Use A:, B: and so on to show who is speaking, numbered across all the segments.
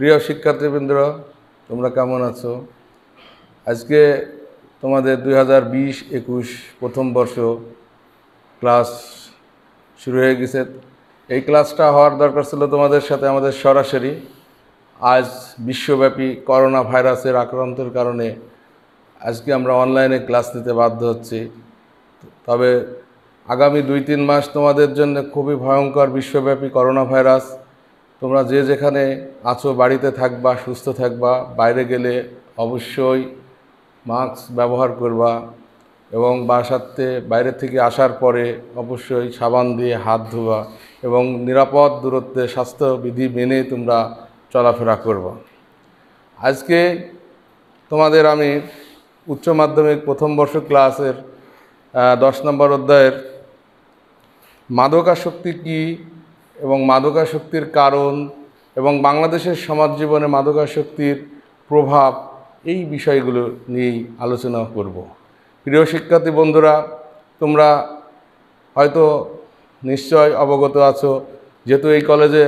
A: প্রিয় শিক্ষার্থীবৃন্দ, তোমরা কেমন আছো? আজকে তোমাদের দুই হাজার বিশ একুশ প্রথম বর্ষ ক্লাস শুরু হয়ে গেছে। এই ক্লাসটা হওয়ার দরকার ছিল তোমাদের সাথে আমাদের সরাসরি। আজ বিশ্বব্যাপী করোনা ভাইরাসের আক্রান্তের কারণে আজকে আমরা অনলাইনে ক্লাস নিতে বাধ্য হচ্ছি। তবে আগামী দুই তিন মাস তোমাদের জন্য খুবই ভয়ঙ্কর বিশ্বব্যাপী করোনা ভাইরাস তোমরা যে যেখানে আছো, বাড়িতে থাকবা, সুস্থ থাকবা, বাইরে গেলে অবশ্যই মাস্ক ব্যবহার করবা এবং বাসাতে, বাইরে থেকে আসার পরে অবশ্যই সাবান দিয়ে হাত ধোয়া এবং নিরাপদ দূরত্বে স্বাস্থ্যবিধি মেনে তোমরা চলাফেরা করবা। আজকে তোমাদের আমি উচ্চ মাধ্যমিক প্রথম বর্ষ ক্লাসের দশ নম্বর অধ্যায়ের মাদকাসক্তি কী এবং মাদকাসক্তির কারণ এবং বাংলাদেশের সমাজ জীবনে মাদকাসক্তির প্রভাব, এই বিষয়গুলো নিয়েই আলোচনা করব। প্রিয় শিক্ষার্থী বন্ধুরা, তোমরা হয়তো নিশ্চয় অবগত আছো, যেহেতু এই কলেজে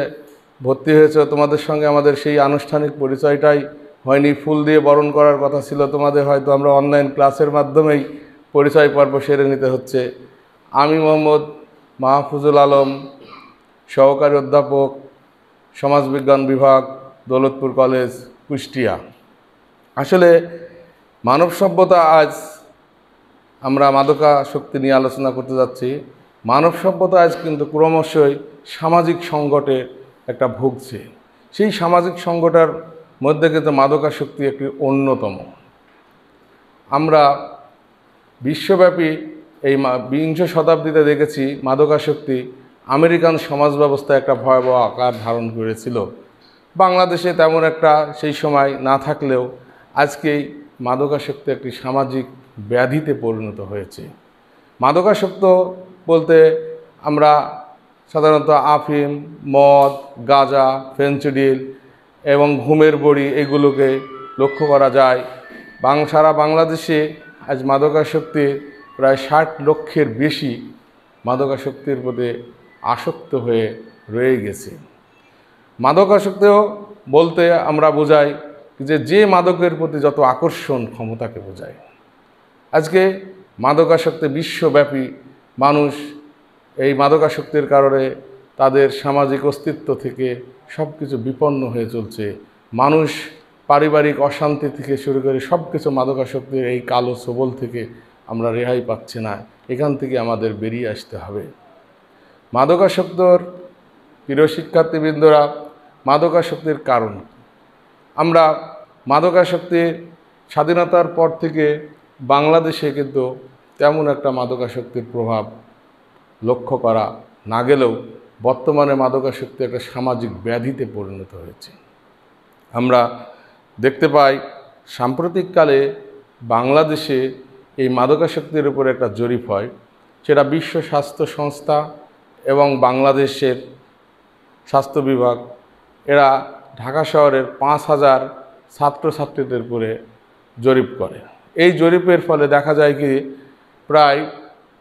A: ভর্তি হয়েছে, তোমাদের সঙ্গে আমাদের সেই আনুষ্ঠানিক পরিচয়টাই হয়নি। ফুল দিয়ে বরণ করার কথা ছিল, তোমাদের হয়তো আমরা অনলাইন ক্লাসের মাধ্যমেই পরিচয় পর্ব সেরে নিতে হচ্ছে। আমি মোহাম্মদ মাহফুজুল আলম সহকারী অধ্যাপক, সমাজবিজ্ঞান বিভাগ, দৌলতপুর কলেজ, কুষ্টিয়া। আসলে মানব সভ্যতা আজ আমরা মাদকাসক্তি নিয়ে আলোচনা করতে যাচ্ছি। মানব সভ্যতা আজ কিন্তু ক্রমশই সামাজিক সংকটে একটা ভুগছে। সেই সামাজিক সংকটার মধ্যে কিন্তু মাদকাসক্তি একটি অন্যতম। আমরা বিশ্বব্যাপী এই বিংশ শতাব্দীতে দেখেছি মাদকাসক্তি আমেরিকান সমাজ ব্যবস্থা একটা ভয়াবহ আকার ধারণ করেছিল। বাংলাদেশে তেমন একটা সেই সময় না থাকলেও আজকেই মাদকাসক্তি একটি সামাজিক ব্যাধিতে পরিণত হয়েছে। মাদকাসক্ত বলতে আমরা সাধারণত আফিম, মদ, গাঁজা ফেন্সিডিল এবং ঘুমের বড়ি এগুলোকে লক্ষ্য করা যায়। বাং, সারা বাংলাদেশে আজ মাদকাসক্তির প্রায় ষাট লক্ষের বেশি মাদকাসক্তির প্রতি আসক্ত হয়ে রয়ে গেছে। মাদকাসক্তও বলতে আমরা বোঝাই যে যে মাদকের প্রতি যত আকর্ষণ ক্ষমতাকে বোঝায়। আজকে মাদকাসক্তি বিশ্বব্যাপী মানুষ এই মাদকাসক্তির কারণে তাদের সামাজিক অস্তিত্ব থেকে সব কিছু বিপন্ন হয়ে চলছে। মানুষ পারিবারিক অশান্তি থেকে শুরু করে সব কিছু মাদকাসক্তির এই কালো সবল থেকে আমরা রেহাই পাচ্ছি না। এখান থেকে আমাদের বেরিয়ে আসতে হবে। মাদকাসক্তর প্রিয় শিক্ষার্থীবৃন্দরা, মাদকাসক্তির কারণ আমরা মাদকাসক্তির স্বাধীনতার পর থেকে বাংলাদেশে কিন্তু তেমন একটা মাদকাসক্তির প্রভাব লক্ষ্য করা না গেলেও বর্তমানে মাদকাসক্তি একটা সামাজিক ব্যাধিতে পরিণত হয়েছে। আমরা দেখতে পাই, সাম্প্রতিককালে বাংলাদেশে এই মাদকাসক্তির উপরে একটা জরিপ হয়, সেটা বিশ্ব স্বাস্থ্য সংস্থা এবং বাংলাদেশের স্বাস্থ্য বিভাগ, এরা ঢাকা শহরের পাঁচ হাজার ছাত্রছাত্রীদের উপরে জরিপ করে। এই জরিপের ফলে দেখা যায় কি, প্রায়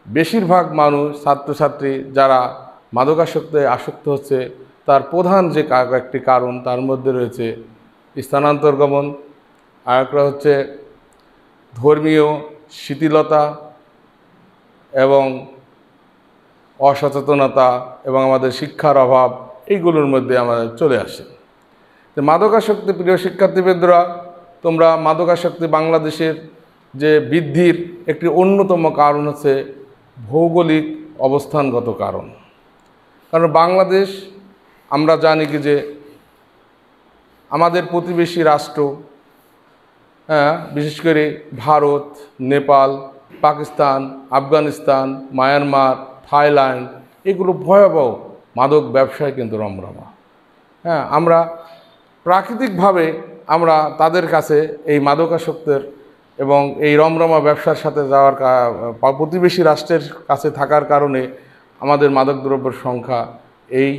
A: বেশিরভাগ মানুষ ছাত্রছাত্রী যারা মাদকাসক্তে আসক্ত হচ্ছে, তার প্রধান যে একটি কারণ তার মধ্যে রয়েছে স্থানান্তর গমন আর হচ্ছে ধর্মীয় শিথিলতা এবং অসচেতনতা এবং আমাদের শিক্ষার অভাব, এইগুলোর মধ্যে আমাদের চলে আসে। তো মাদকাসক্তি, প্রিয় শিক্ষার্থীবৃন্দরা, তোমরা মাদকাসক্তি বাংলাদেশের যে বৃদ্ধির একটি অন্যতম কারণ হচ্ছে ভৌগোলিক অবস্থানগত কারণ। কারণ বাংলাদেশ, আমরা জানি কি যে আমাদের প্রতিবেশী রাষ্ট্র হ্যাঁ বিশেষ করে ভারত, নেপাল, পাকিস্তান, আফগানিস্তান, মায়ানমার থাইল্যান্ড, এগুলো ভয়াবহ মাদক ব্যবসায় কিন্তু রমরমা। হ্যাঁ আমরা প্রাকৃতিকভাবে আমরা তাদের কাছে এই মাদকাসক্তের এবং এই রমরমা ব্যবসার সাথে যাওয়ার প্রতিবেশী রাষ্ট্রের কাছে থাকার কারণে আমাদের মাদকদ্রব্যের সংখ্যা এই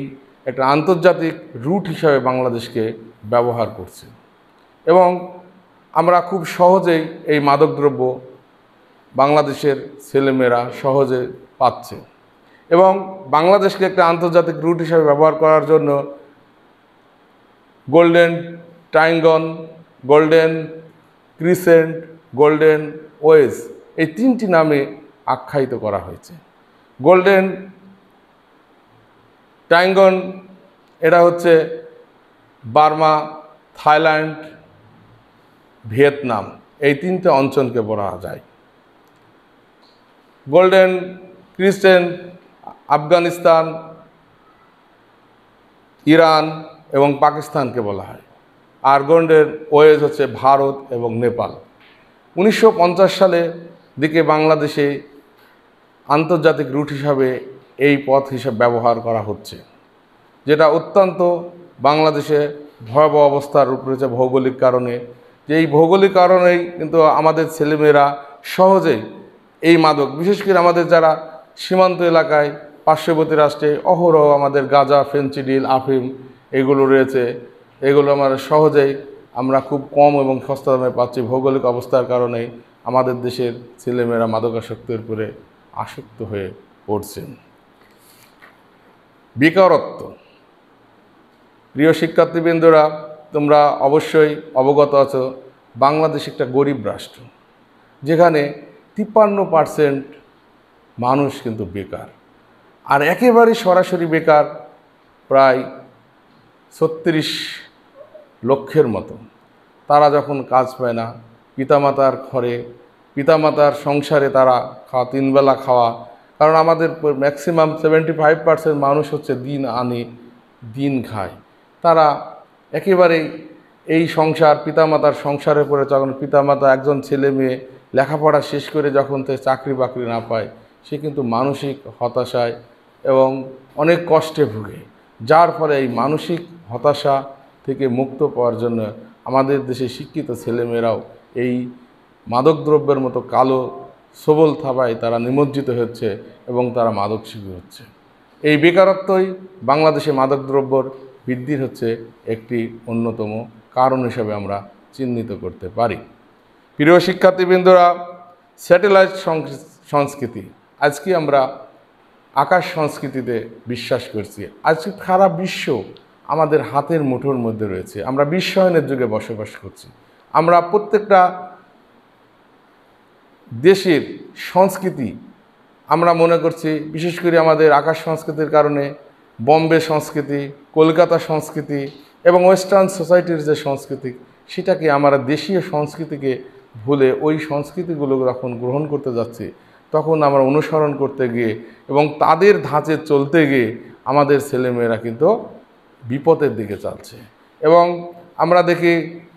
A: একটা আন্তর্জাতিক রুট হিসাবে বাংলাদেশকে ব্যবহার করছে। এবং আমরা খুব সহজেই এই মাদকদ্রব্য বাংলাদেশের ছেলেমেয়েরা সহজে পাচ্ছে। এবং বাংলাদেশকে একটা আন্তর্জাতিক রুট হিসাবে ব্যবহার করার জন্য Golden Triangle Golden Crescent, Golden Wedge এই তিনটি নামে আখ্যায়িত করা হয়েছে। গোল্ডেন টাইঙ্গন এটা হচ্ছে বার্মা, থাইল্যান্ড, ভিয়েতনাম এই তিনটে অঞ্চলকে বলা যায়। গোল্ডেন ক্রিস্টেন আফগানিস্তান, ইরান এবং পাকিস্তানকে বলা হয়। আর গোল্ডেন ওয়েজ হচ্ছে ভারত এবং নেপাল। উনিশশো সালে দিকে বাংলাদেশে আন্তর্জাতিক রুট হিসাবে এই পথ হিসাবে ব্যবহার করা হচ্ছে, যেটা অত্যন্ত বাংলাদেশে ভয়াবহ অবস্থার রূপ রয়েছে ভৌগোলিক কারণে। যে এই ভৌগোলিক কারণেই কিন্তু আমাদের ছেলেমেয়েরা সহজেই এই মাদক, বিশেষ করে আমাদের যারা সীমান্ত এলাকায় পার্শ্ববর্তী রাষ্ট্রে অহরহ আমাদের গাঁজা ফেন্সিডিল আফিম এগুলো রয়েছে। এগুলো আমরা সহজেই আমরা খুব কম এবং সস্তা দামে পাচ্ছি। ভৌগোলিক অবস্থার কারণে আমাদের দেশের ছেলেমেয়েরা মাদকাসক্তির উপরে আসক্ত হয়ে পড়ছেন। বেকারত্ব। প্রিয় শিক্ষার্থীবৃন্দরা, তোমরা অবশ্যই অবগত আছো, বাংলাদেশ একটা গরিব রাষ্ট্র। যেখানে তিপ্পান্ন পার্সেন্ট মানুষ কিন্তু বেকার। আর একেবারে সরাসরি বেকার প্রায় ছত্রিশ লক্ষের মতো। তারা যখন কাজ পায় না, পিতামাতার ঘরে, পিতামাতার সংসারে তারা খাওয়া তিনবেলা খাওয়া, কারণ আমাদের ম্যাক্সিমাম সেভেন্টি ফাইভ পার্সেন্ট মানুষ হচ্ছে দিন আনে, দিন খায়। তারা একেবারেই এই সংসার, পিতামাতার সংসারের পরে যখন পিতামাতা একজন ছেলে মেয়ে লেখাপড়া শেষ করে যখন সে চাকরি বাকরি না পায়, সে কিন্তু মানসিক হতাশায় এবং অনেক কষ্টে ভুগে, যার ফলে এই মানসিক হতাশা থেকে মুক্ত পাওয়ার জন্য আমাদের দেশে শিক্ষিত ছেলেমেয়েরাও এই মাদকদ্রব্যের মতো কালো সবল থাবায় তারা নিমজ্জিত হচ্ছে এবং তারা মাদক শিল্পী হচ্ছে। এই বেকারত্বই বাংলাদেশে মাদকদ্রব্যর বৃদ্ধির হচ্ছে একটি অন্যতম কারণ হিসেবে আমরা চিহ্নিত করতে পারি। প্রিয় শিক্ষার্থীবৃন্দরা, স্যাটেলাইট সংস্কৃতি, আজকে আমরা আকাশ সংস্কৃতিতে বিশ্বাস করছি। আজকে খারাপ বিশ্ব আমাদের হাতের মুঠোর মধ্যে রয়েছে। আমরা বিশ্বায়নের যুগে বসবাস করছি। আমরা প্রত্যেকটা দেশের সংস্কৃতি আমরা মনে করছি, বিশেষ করে আমাদের আকাশ সংস্কৃতির কারণে, বম্বে সংস্কৃতি, কলকাতা সংস্কৃতি এবং ওয়েস্টার্ন সোসাইটির যে সংস্কৃতি, সেটাকে আমরা দেশীয় সংস্কৃতিকে ভুলে ওই সংস্কৃতিগুলো যখন গ্রহণ করতে যাচ্ছি তখন আমরা অনুসরণ করতে গিয়ে এবং তাদের ধাঁচে চলতে গিয়ে আমাদের ছেলেমেয়েরা কিন্তু বিপদের দিকে চালছে এবং আমরা দেখি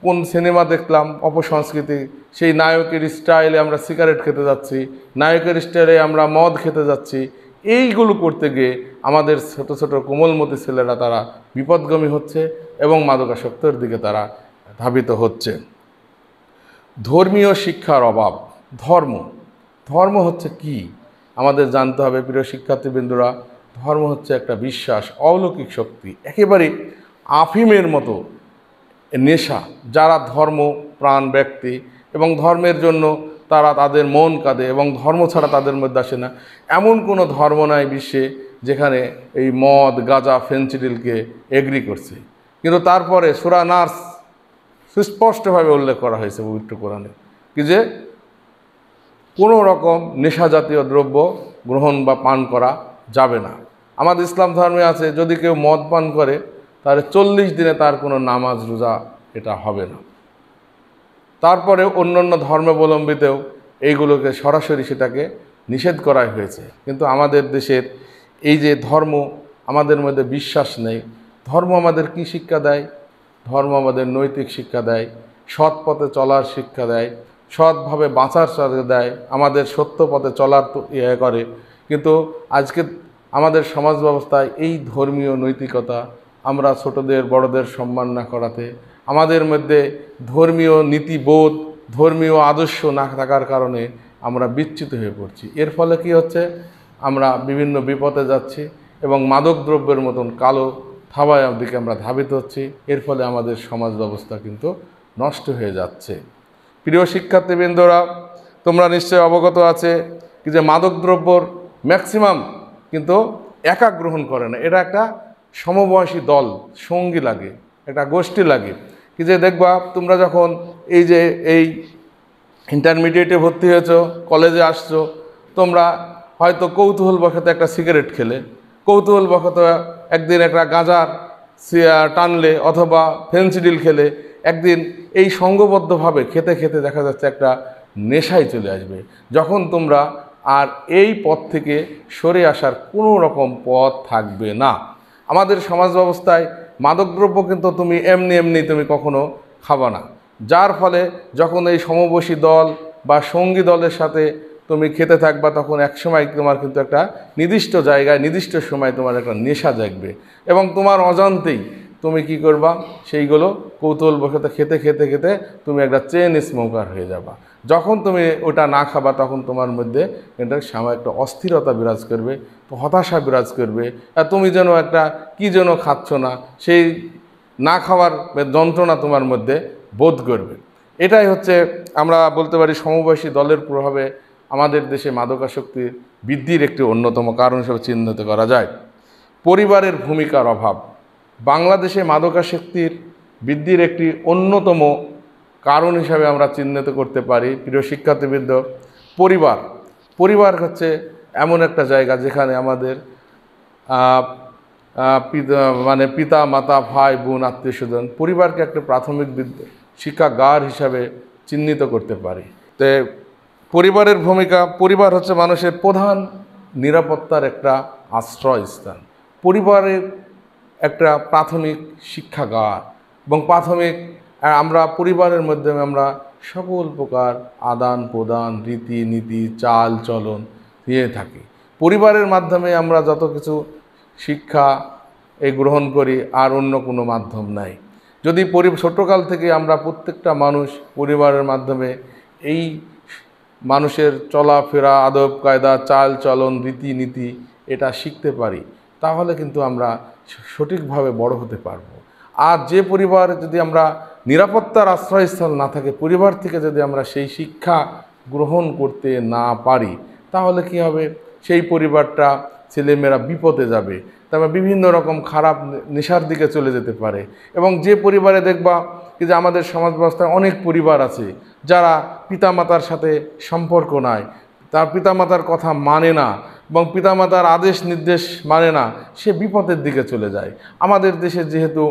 A: কোন সিনেমা দেখলাম, অপসংস্কৃতি, সেই নায়কের স্টাইলে আমরা সিগারেট খেতে যাচ্ছি, নায়কের স্টাইলে আমরা মদ খেতে যাচ্ছি, এইগুলো করতে গিয়ে আমাদের ছোট ছোট কোমলমতি ছেলেরা তারা বিপদগামী হচ্ছে এবং মাদকাসক্তের দিকে তারা ধাবিত হচ্ছে। ধর্মীয় শিক্ষার অভাব, ধর্ম ধর্ম হচ্ছে কি? আমাদের জানতে হবে প্রিয় শিক্ষার্থীবৃন্দরা, ধর্ম হচ্ছে একটা বিশ্বাস, অলৌকিক শক্তি, একেবারে আফিমের মতো নেশা, যারা ধর্ম, প্রাণ, ব্যক্তি এবং ধর্মের জন্য তারা তাদের মন কাঁদে এবং ধর্ম ছাড়া তাদের মধ্যে আসে না। এমন কোনো ধর্ম নাই বিশ্বে যেখানে এই মদ, গাঁজা ফেন্সিডিলকে এগ্রি করছে। কিন্তু তারপরে সুরা নার্স সুস্পষ্টভাবে উল্লেখ করা হয়েছে পবিত্র কোরআনে। কি যে? কোনো রকম নেশা জাতীয় দ্রব্য গ্রহণ বা পান করা যাবে না। আমাদের ইসলাম ধর্মে আছে, যদি কেউ মদ পান করে, তাহলে চল্লিশ দিনে তার কোনো নামাজ, রোজা এটা হবে না। তারপরে অন্য অন্য ধর্মাবলম্বীতেও এইগুলোকে সরাসরি সেটাকে নিষেধ করা হয়েছে। কিন্তু আমাদের দেশের এই যে ধর্ম, আমাদের মধ্যে বিশ্বাস নেই। ধর্ম আমাদের কি শিক্ষা দেয়? ধর্ম আমাদের নৈতিক শিক্ষা দেয়, সৎ পথে চলার শিক্ষা দেয় সৎভাবে বাঁচার সাথে দেয়, আমাদের সত্য পথে চলার ইয়ে করে। কিন্তু আজকে আমাদের সমাজ ব্যবস্থায় এই ধর্মীয় নৈতিকতা, আমরা ছোটদের, বড়দের সম্মান না করাতে, আমাদের মধ্যে ধর্মীয় নীতিবোধ, ধর্মীয় আদর্শ না থাকার কারণে আমরা বিচ্যুত হয়ে পড়ছি। এর ফলে কি হচ্ছে? আমরা বিভিন্ন বিপদে যাচ্ছি এবং মাদক দ্রব্যের মতন কালো থাবায় দিকে আমরা ধাবিত হচ্ছি। এর ফলে আমাদের সমাজ ব্যবস্থা কিন্তু নষ্ট হয়ে যাচ্ছে। প্রিয় শিক্ষার্থীবৃন্দরা, তোমরা নিশ্চয় অবগত আছে যে মাদকদ্রব্যর ম্যাক্সিমাম কিন্তু একা গ্রহণ করে না। এটা একটা সমবয়সী দল, সঙ্গী লাগে, একটা গোষ্ঠী লাগে। কি যে দেখবা, তোমরা যখন এই যে এই ইন্টারমিডিয়েটে ভর্তি হয়েছো কলেজে আসছো, তোমরা হয়তো কৌতূহল বশত একটা সিগারেট খেলে। কৌতূহল বশত একদিন একটা গাঁজার টানলে অথবা ফেন্সিডিল খেলে। একদিন এই সঙ্গবদ্ধভাবে খেতে খেতে দেখা যাচ্ছে একটা নেশায় চলে আসবে। যখন তোমরা আর এই পথ থেকে সরে আসার কোনো রকম পথ থাকবে না। আমাদের সমাজ ব্যবস্থায় মাদকদ্রব্য কিন্তু তুমি এমনি এমনি তুমি কখনো খাবা না। যার ফলে যখন এই সমবয়সী দল বা সঙ্গী দলের সাথে তুমি খেতে থাকবা, তখন একসময় তোমার কিন্তু একটা নির্দিষ্ট জায়গায়, নির্দিষ্ট সময় তোমার একটা নেশা জাগবে। এবং তোমার অজান্তেই তুমি কি করবা? সেইগুলো কৌতূহল বসতে খেতে খেতে খেতে তুমি একটা চেন স্মোকার হয়ে যাবা। যখন তুমি ওটা না খাবা, তখন তোমার মধ্যে এটা সামা একটা অস্থিরতা বিরাজ করবে, হতাশা বিরাজ করবে। আর তুমি যেন একটা কি যেন খাচ্ছ না, সেই না খাওয়ার যন্ত্রণা তোমার মধ্যে বোধ করবে। এটাই হচ্ছে আমরা বলতে পারি সমবয়সী দলের প্রভাবে আমাদের দেশে মাদকাসক্তির বৃদ্ধির একটি অন্যতম কারণ হিসেবে চিহ্নিত করা যায়। পরিবারের ভূমিকার অভাব বাংলাদেশে মাদকাসক্তির বৃদ্ধির একটি অন্যতম কারণ হিসাবে আমরা চিহ্নিত করতে পারি। প্রিয় শিক্ষার্থীবৃন্দ, পরিবার। পরিবার হচ্ছে এমন একটা জায়গা যেখানে আমাদের মানে পিতা, মাতা, ভাই, বোন আত্মীয় স্বজন পরিবারকে একটা প্রাথমিক শিক্ষাগার হিসাবে চিহ্নিত করতে পারি। তে পরিবারের ভূমিকা, পরিবার হচ্ছে মানুষের প্রধান নিরাপত্তার একটা আশ্রয়স্থান। পরিবারের একটা প্রাথমিক শিক্ষাগার এবং প্রাথমিক আমরা পরিবারের মাধ্যমে আমরা সকল প্রকার আদান প্রদান রীতি নীতি চাল চলন দিয়ে থাকি। পরিবারের মাধ্যমে আমরা যত কিছু শিক্ষা এ গ্রহণ করি, আর অন্য কোনো মাধ্যম নাই। যদি পরি, ছোটোকাল থেকে আমরা প্রত্যেকটা মানুষ পরিবারের মাধ্যমে এই মানুষের চলাফেরা আদব কায়দা চাল চলন, রীতিনীতি এটা শিখতে পারি। তাহলে কিন্তু আমরা সঠিকভাবে বড় হতে পারব। আর যে পরিবার যদি আমরা নিরাপত্তার আশ্রয়স্থল না থাকে, পরিবার থেকে যদি আমরা সেই শিক্ষা গ্রহণ করতে না পারি, তাহলে কি হবে? সেই পরিবারটা ছেলেমেয়েরা বিপদে যাবে। তারপর বিভিন্ন রকম খারাপ নেশার দিকে চলে যেতে পারে। এবং যে পরিবারে দেখবা যে আমাদের সমাজ ব্যবস্থায় অনেক পরিবার আছে, যারা পিতামাতার সাথে সম্পর্ক নাই। তার পিতামাতার কথা মানে না। এবং পিতামাতার আদেশ নির্দেশ মানে না, সে বিপদের দিকে চলে যায়। আমাদের দেশে যেহেতু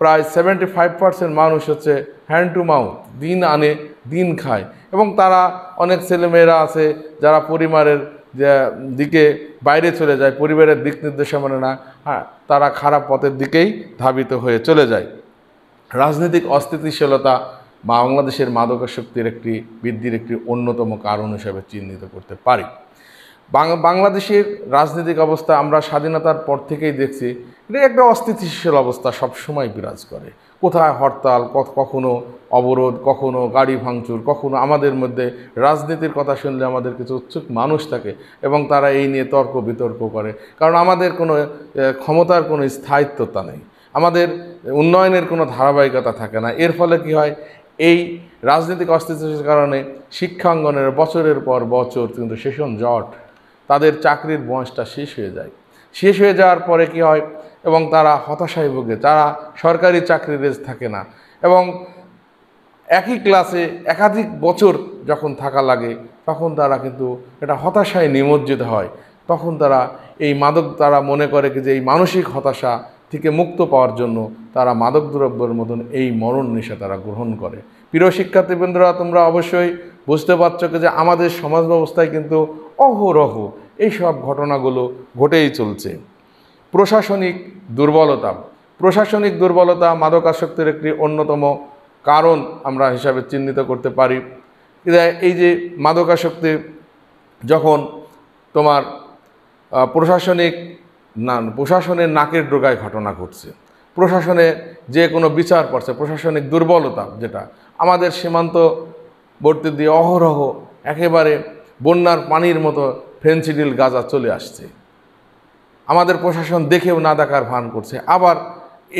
A: প্রায় সেভেন্টি ফাইভ পার্সেন্ট মানুষ হচ্ছে হ্যান্ড টু মাউথ দিন আনে, দিন খায়। এবং তারা অনেক ছেলেমেয়েরা আছে যারা পরিবারের দিকে বাইরে চলে যায়, পরিবারের দিক নির্দেশনা মানে না হ্যাঁ তারা খারাপ পথের দিকেই ধাবিত হয়ে চলে যায়। রাজনৈতিক অস্থিতিশীলতা বাংলাদেশের মাদকাসক্তির একটি, বৃদ্ধির একটি অন্যতম কারণ হিসেবে চিহ্নিত করতে পারি। বাংলাদেশের রাজনৈতিক অবস্থা আমরা স্বাধীনতার পর থেকেই দেখছি, এটা একটা অস্থিতিশীল অবস্থা সবসময় বিরাজ করে। কোথায় হরতাল কখনো অবরোধ, কখনো গাড়ি ভাঙচুর, কখনো আমাদের মধ্যে রাজনীতির কথা শুনলে আমাদের কিছু উৎসুক মানুষ থাকে এবং তারা এই নিয়ে তর্ক বিতর্ক করে। কারণ আমাদের কোনো ক্ষমতার কোনো স্থায়িত্বতা নেই। আমাদের উন্নয়নের কোনো ধারাবাহিকতা থাকে না। এর ফলে কি হয়? এই রাজনৈতিক অস্থিতিশীলের কারণে শিক্ষাঙ্গনের বছরের পর বছর কিন্তু সেশন জট। তাদের চাকরির বয়সটা শেষ হয়ে যায়। শেষ হয়ে যাওয়ার পরে কি হয়? এবং তারা হতাশায় ভোগে, তারা সরকারি চাকরির রেজ থাকে না। এবং একই ক্লাসে একাধিক বছর যখন থাকা লাগে, তখন তারা কিন্তু এটা হতাশায় নিমজ্জিত হয়। তখন তারা এই মাদক, তারা মনে করে যে এই মানসিক হতাশা থেকে মুক্ত পাওয়ার জন্য তারা মাদক দ্রব্যের মতন এই মরণ নেশা তারা গ্রহণ করে। প্রিয় শিক্ষার্থীবৃন্দরা, তোমরা অবশ্যই বুঝতে পারছ যে আমাদের সমাজ ব্যবস্থায় কিন্তু অহরহ এইসব ঘটনাগুলো ঘটেই চলছে। প্রশাসনিক দুর্বলতা। প্রশাসনিক দুর্বলতা মাদকাসক্তির একটি অন্যতম কারণ আমরা হিসাবে চিহ্নিত করতে পারি। এই যে মাদকাসক্তি যখন তোমার প্রশাসনিক না, প্রশাসনের নাকের ডোগায় ঘটনা ঘটছে। প্রশাসনে যে কোনো বিচার পড়ছে প্রশাসনিক দুর্বলতা যেটা, আমাদের সীমান্তবর্তী দিয়ে অহরহ একেবারে বন্যার পানির মতো ফেন্সিডিল গাজা চলে আসছে। আমাদের প্রশাসন দেখেও না দেখার ভান করছে। আবার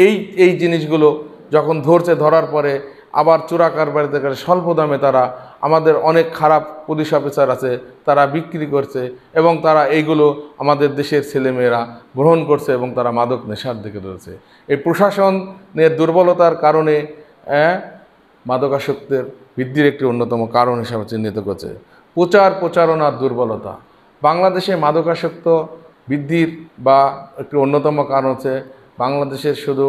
A: এই এই জিনিসগুলো যখন ধরছে ধরার পরে আবার চোরা কারবারিতে করে স্বল্প দামে তারা আমাদের অনেক খারাপ পুলিশ অফিসার আছে, তারা বিক্রি করছে এবং তারা এইগুলো আমাদের দেশের ছেলেমেয়েরা গ্রহণ করছে এবং তারা মাদক নেশার দিকে রয়েছে এই প্রশাসনের দুর্বলতার কারণে মাদকাসক্তের বৃদ্ধির একটি অন্যতম কারণ হিসাবে চিহ্নিত করছে। প্রচার প্রচারণার দুর্বলতা। বাংলাদেশে মাদকাসক্ত বৃদ্ধির বা একটি অন্যতম কারণ হচ্ছে বাংলাদেশের শুধু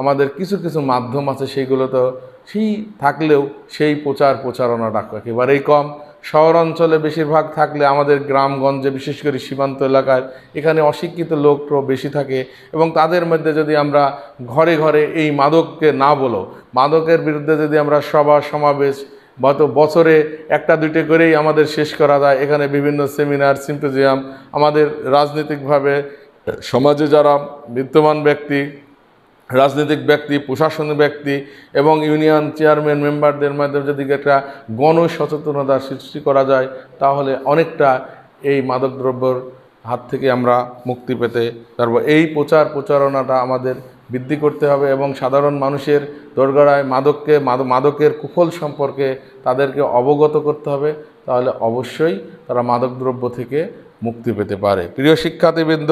A: আমাদের কিছু কিছু মাধ্যম আছে সেইগুলো তো সেই থাকলেও সেই প্রচার, প্রচারণাটা একেবারেই কম। শহর অঞ্চলে বেশিরভাগ থাকলে আমাদের গ্রামগঞ্জে, বিশেষ করে সীমান্ত এলাকায় এখানে অশিক্ষিত লোক বেশি থাকে এবং তাদের মধ্যে যদি আমরা ঘরে ঘরে এই মাদককে না বলো, মাদকের বিরুদ্ধে যদি আমরা সভা, সমাবেশ গত বছরে একটা, দুইটা করেই আমাদের শেষ করা যায়, এখানে বিভিন্ন সেমিনার, সিম্পোজিয়াম, আমাদের রাজনৈতিকভাবে, সমাজে যারা বিদ্যমান ব্যক্তি রাজনৈতিক ব্যক্তি প্রশাসনিক ব্যক্তি এবং ইউনিয়ন চেয়ারম্যান মেম্বারদের মাধ্যমে যদি একটা গণ সচেতনতা সৃষ্টি করা যায়, তাহলে অনেকটা এই মাদকদ্রব্যর হাত থেকে আমরা মুক্তি পেতে পারব। এই প্রচার প্রচারণাটা আমাদের বৃদ্ধি করতে হবে এবং সাধারণ মানুষের দোরগড়ায় মাদককে মাদকের কুফল সম্পর্কে তাদেরকে অবগত করতে হবে, তাহলে অবশ্যই তারা মাদকদ্রব্য থেকে মুক্তি পেতে পারে। প্রিয় শিক্ষার্থীবৃন্দ,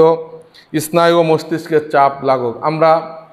A: স্নায়ু ও মস্তিষ্কের চাপ লাগুক। আমরা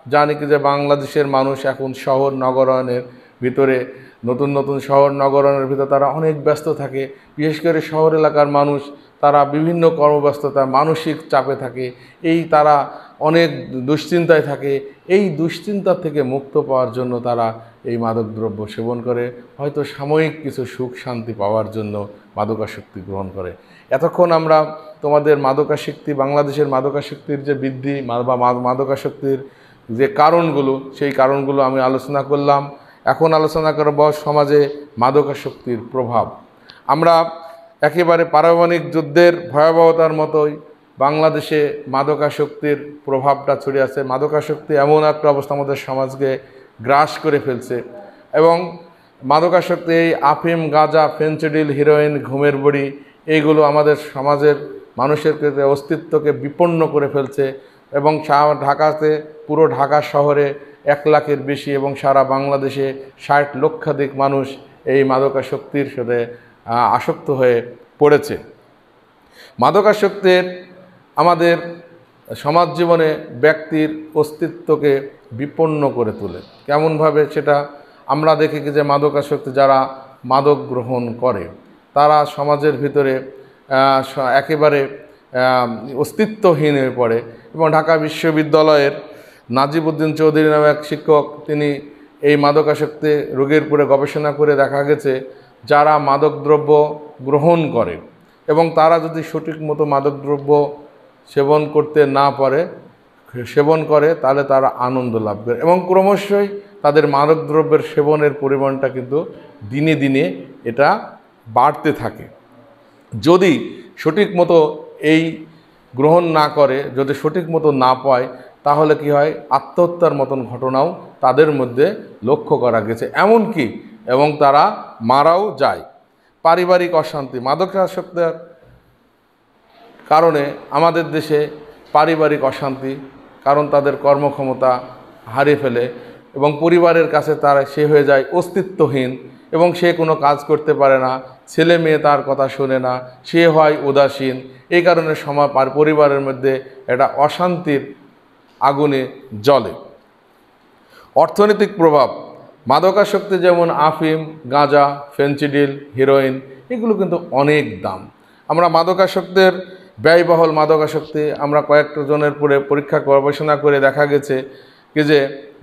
A: জানি কি যে বাংলাদেশের মানুষ এখন শহর নগরায়নের ভিতরে, নতুন নতুন শহর নগরায়নের ভিতরে তারা অনেক ব্যস্ত থাকে। বিশেষ করে শহর এলাকার মানুষ, তারা বিভিন্ন কর্মব্যস্ততা, মানসিক চাপে থাকে। এই তারা অনেক দুশ্চিন্তায় থাকে। এই দুশ্চিন্তা থেকে মুক্ত পাওয়ার জন্য তারা এই মাদকদ্রব্য সেবন করে। হয়তো সাময়িক কিছু সুখ শান্তি পাওয়ার জন্য মাদকাসক্তি গ্রহণ করে। এতক্ষণ আমরা তোমাদের মাদকাসক্তি, বাংলাদেশের মাদকাসক্তির যে বৃদ্ধি, বা মা- মাদকাসক্তির যে কারণগুলো, সেই কারণগুলো আমি আলোচনা করলাম। এখন আলোচনা করব সমাজে মাদকাসক্তির প্রভাব। আমরা একেবারে পারমাণিক যুদ্ধের ভয়াবহতার মতোই বাংলাদেশে মাদকাসক্তির প্রভাবটা ছড়িয়ে আছে। মাদকাসক্তি এমন একটা অবস্থা আমাদের সমাজকে গ্রাস করে ফেলছে এবং মাদকাসক্তি, এই আফিম, গাঁজা, ফেন্সিডিল, হিরোইন, ঘুমের বড়ি, এইগুলো আমাদের সমাজের মানুষের অস্তিত্বকে বিপন্ন করে ফেলছে। এবং ঢাকাতে, পুরো ঢাকা শহরে এক লাখের বেশি এবং সারা বাংলাদেশে ষাট লক্ষাধিক মানুষ এই মাদকাসক্তির সাথে আসক্ত হয়ে পড়েছে। মাদকাসক্তের আমাদের সমাজ জীবনে ব্যক্তির অস্তিত্বকে বিপন্ন করে তোলে। কেমনভাবে সেটা আমরা দেখি যে মাদকাসক্তি যারা মাদক গ্রহণ করে, তারা সমাজের ভিতরে একেবারে অস্তিত্বহীন হয়ে পড়ে। এবং ঢাকা বিশ্ববিদ্যালয়ের নাজিবুদ্দিন চৌধুরী নামে এক শিক্ষক, তিনি এই মাদকাসক্তি রোগের উপরে গবেষণা করে দেখা গেছে, যারা মাদকদ্রব্য গ্রহণ করে এবং তারা যদি সঠিক মতো মাদকদ্রব্য সেবন করতে না পারে, সেবন করে, তাহলে তারা আনন্দ লাভ করে। এবং ক্রমশই তাদের মাদকদ্রব্যের সেবনের পরিমাণটা কিন্তু দিনে দিনে এটা বাড়তে থাকে। যদি সঠিক মতো এই গ্রহণ না করে যদি সঠিক মতো না পায়, তাহলে কি হয়? আত্মহত্যার মতন ঘটনাও তাদের মধ্যে লক্ষ্য করা গেছে। এমনকি, এবং তারা মারাও যায়। পারিবারিক অশান্তি, মাদকাসক্তের কারণে আমাদের দেশে পারিবারিক অশান্তি, কারণ তাদের কর্মক্ষমতা হারিয়ে ফেলে এবং পরিবারের কাছে তারা সে হয়ে যায় অস্তিত্বহীন। এবং সে কোনো কাজ করতে পারে না, ছেলে মেয়ে তার কথা শোনে না, সে হয় উদাসীন। এই কারণে সময় পার পরিবারের মধ্যে একটা অশান্তির আগুনে জ্বলে। অর্থনৈতিক প্রভাব, মাদকাসক্তি যেমন আফিম, গাঁজা ফেন্সিডিল হিরোইন, এগুলো কিন্তু অনেক দাম। আমরা মাদকাসক্তের ব্যয়বহুল মাদকাসক্তি, আমরা কয়েকটা জনের পরে পরীক্ষা গবেষণা করে দেখা গেছে যে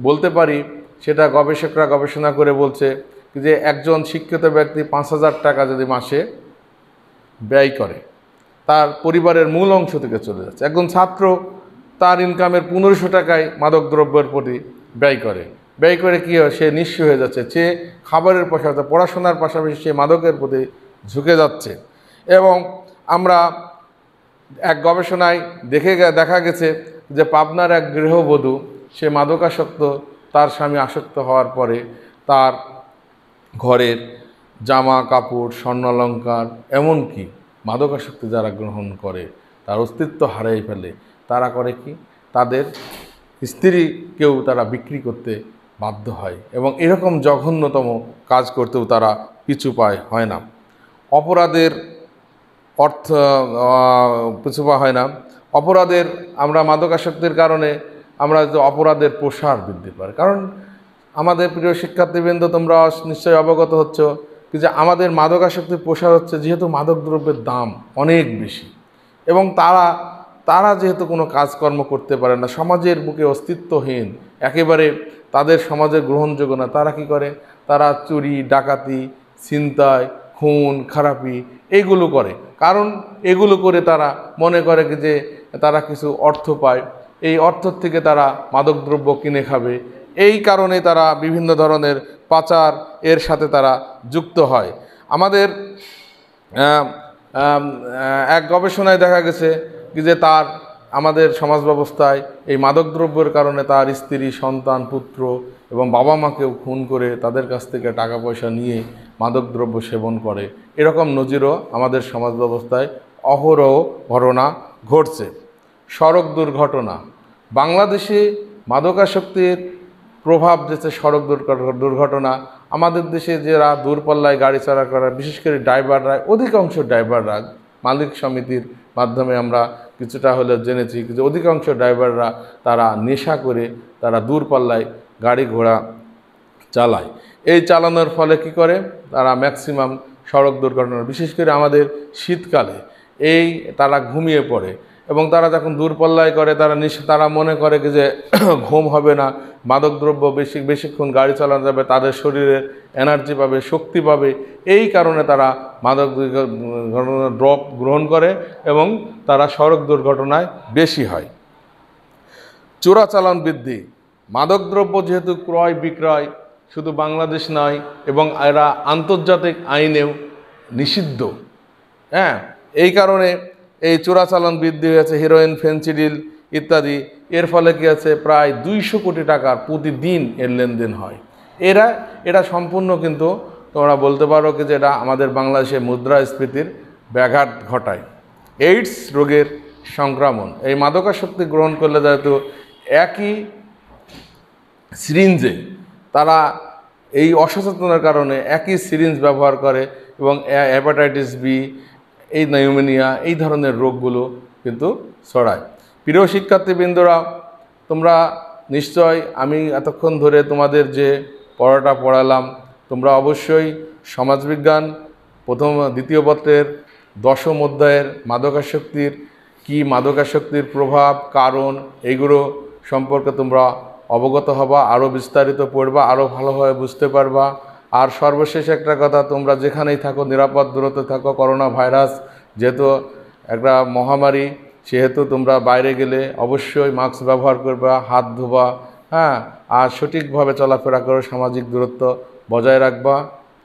A: বলতে পারি, সেটা গবেষকরা গবেষণা করে বলছে যে একজন শিক্ষিত ব্যক্তি পাঁচ হাজার টাকা যদি মাসে ব্যয় করে, তার পরিবারের মূল অংশ থেকে চলে যাচ্ছে। একজন ছাত্র তার ইনকামের পনেরোশো টাকায় মাদকদ্রব্যের প্রতি ব্যয় করে। ব্যয় করে কী হয়? সে নিঃস্ব হয়ে যাচ্ছে। সে খাবারের পাশাপাশি, পড়াশোনার পাশাপাশি সে মাদকের প্রতি ঝুঁকে যাচ্ছে। এবং আমরা এক গবেষণায় দেখে দেখা গেছে যে পাবনার এক গৃহবধূ, সে মাদকাসক্ত, তার স্বামী আসক্ত হওয়ার পরে তার ঘরের জামা, কাপড়, স্বর্ণালঙ্কার, এমনকি মাদকাসক্তি যারা গ্রহণ করে, তার অস্তিত্ব হারিয়ে ফেলে। তারা করে কি? তাদের স্ত্রীকেও তারা বিক্রি করতে বাধ্য হয় এবং এরকম জঘন্যতম কাজ করতেও তারা পিছু পায়, হয় না। অপরাধের অর্থ পিছু পা হয় না। অপরাধের, আমরা মাদকাসক্তির কারণে আমরা অপরাধের প্রসার বৃদ্ধি পায় কারণ আমাদের প্রিয় শিক্ষার্থীবৃন্দ, তোমরা নিশ্চয়ই অবগত হচ্ছ যে আমাদের মাদকাসক্তির প্রসার হচ্ছে যেহেতু মাদক দ্রব্যের দাম অনেক বেশি এবং তারা তারা যেহেতু কোনো কাজকর্ম করতে পারে না, সমাজের বুকে অস্তিত্বহীন, একেবারে তাদের সমাজের গ্রহণযোগ্য না, তারা কি করে? তারা চুরি, ডাকাতি, ছিনতাই, খুন, খারাপি এইগুলো করে। কারণ এগুলো করে তারা মনে করে যে তারা কিছু অর্থ পায়। এই অর্থ থেকে তারা মাদকদ্রব্য কিনে খাবে এই কারণে তারা বিভিন্ন ধরনের পাচার এর সাথে তারা যুক্ত হয়। আমাদের এক গবেষণায় দেখা গেছে যে তার, আমাদের সমাজ ব্যবস্থায় এই মাদকদ্রব্যের কারণে তার স্ত্রী, সন্তান, পুত্র এবং বাবা মাকেও খুন করে তাদের কাছ থেকে টাকা পয়সা নিয়ে মাদকদ্রব্য সেবন করে। এরকম নজিরও আমাদের সমাজ ব্যবস্থায় অহরহ ঘটনা ঘটছে। সড়ক দুর্ঘটনা। বাংলাদেশে মাদকাসক্তির প্রভাব যেছে সড়ক দুর্ঘট- দুর্ঘটনা। আমাদের দেশে যারা দূরপাল্লায় গাড়ি চালা করে, বিশেষ করে ড্রাইভাররা, অধিকাংশ ড্রাইভাররা, মালিক সমিতির মাধ্যমে আমরা কিছুটা হলেও জেনেছি যে অধিকাংশ ড্রাইভাররা তারা নেশা করে তারা দূরপাল্লায় গাড়ি ঘোড়া চালায়। এই চালানোর ফলে কি করে? তারা ম্যাক্সিমাম সড়ক দুর্ঘটনা, বিশেষ করে আমাদের শীতকালে। এই তারা ঘুমিয়ে পড়ে। এবং তারা যখন দূরপল্লায় করে, তারা নিশ তারা মনে করে যে ঘুম হবে না, মাদকদ্রব্য বেশি, বেশিক্ষণ গাড়ি চালানো যাবে, তাদের শরীরে এনার্জি পাবে, শক্তি পাবে। এই কারণে তারা মাদক ড্রপ গ্রহণ করে এবং তারা সড়ক দুর্ঘটনায় বেশি হয়। চোরাচালান বৃদ্ধি। মাদকদ্রব্য যেহেতু ক্রয় বিক্রয়, শুধু বাংলাদেশ নয়, এবং এরা আন্তর্জাতিক আইনেও নিষিদ্ধ। হ্যাঁ এই কারণে এই চোরাচালান বৃদ্ধি হয়েছে হিরোইন ফেন্সিডিল ইত্যাদি। এর ফলে কী আছে? প্রায় দুইশো কোটি টাকার প্রতিদিন এর লেনদেন হয়। এরা, এটা সম্পূর্ণ কিন্তু তোমরা বলতে পারো কি যে এটা আমাদের বাংলাদেশে মুদ্রাস্ফীতির ব্যাঘাত ঘটায়। এইডস রোগের সংক্রমণ। এই মাদকাসক্তি গ্রহণ করলে যেহেতু একই সিরিঞ্জে তারা এই অসচেতনার কারণে একই সিরিঞ্জ ব্যবহার করে এবং হ্যাপাটাইটিস বি এই নিউমোনিয়া, এই ধরনের রোগগুলো কিন্তু ছড়ায়। প্রিয় শিক্ষার্থীবৃন্দরা, তোমরা নিশ্চয় আমি এতক্ষণ ধরে তোমাদের যে পড়াটা পড়ালাম, তোমরা অবশ্যই সমাজবিজ্ঞান, প্রথম, দ্বিতীয় পত্রের, দশম অধ্যায়ের মাদকাসক্তির, কি মাদকাসক্তির প্রভাব, কারণ এগুলো সম্পর্কে তোমরা অবগত হবা আরও বিস্তারিত পড়বা আরও ভালোভাবে বুঝতে পারবা। আর সর্বশেষ একটা কথা, তোমরা যেখানেই থাকো, নিরাপদ দূরত্বে থাকো, করোনা ভাইরাস যেহেতু একটা মহামারী, সেহেতু তোমরা বাইরে গেলে অবশ্যই মাস্ক ব্যবহার করবা, হাত ধোবা হ্যাঁ আর সঠিকভাবে চলাফেরা করো, সামাজিক দূরত্ব বজায় রাখবা।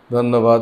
A: ধন্যবাদ।